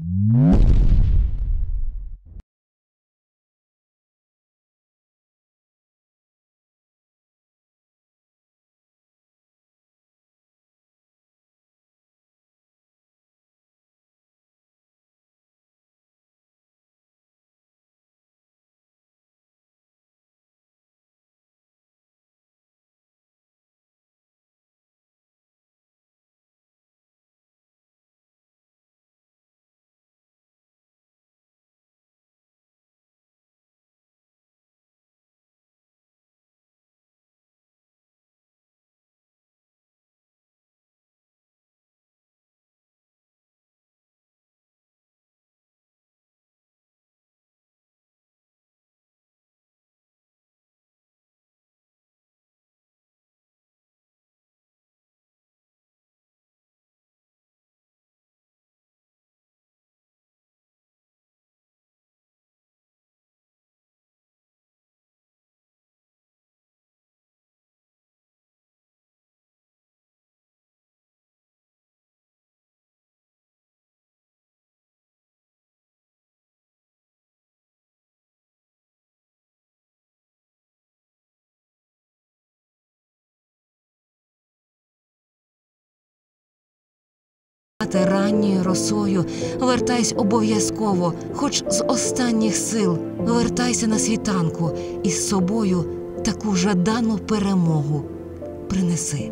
Thank you. Ранньою росою вертайся обов'язково, хоч з останніх сил, вертайся на світанку і з собою таку жадану перемогу принеси.